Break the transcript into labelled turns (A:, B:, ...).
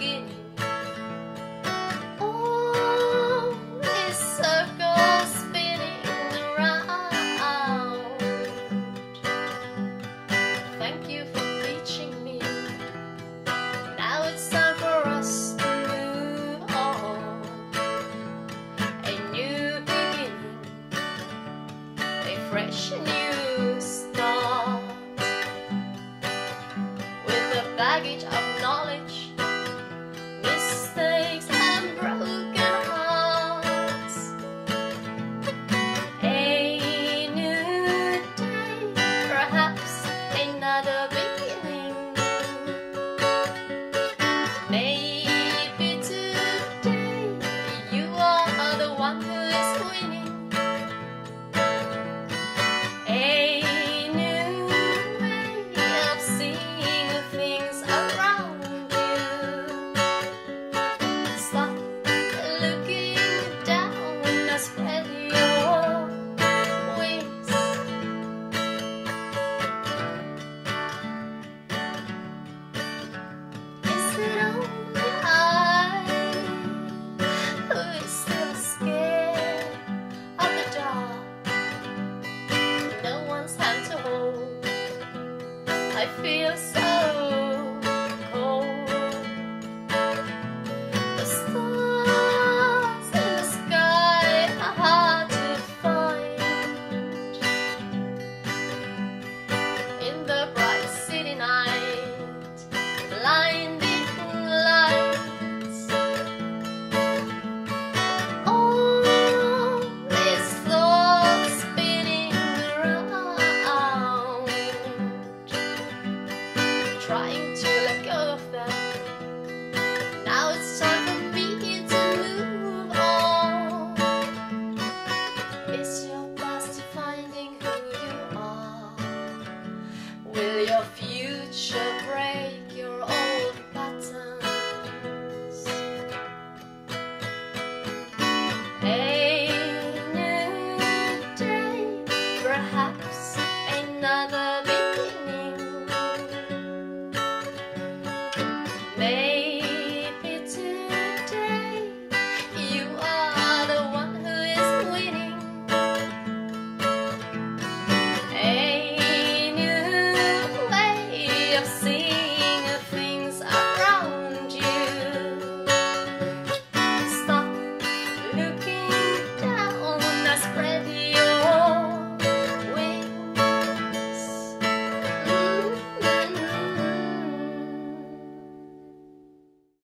A: it. Oh, spinning around. Thank you 완 feel so Will your future break your old patterns? A new day, perhaps another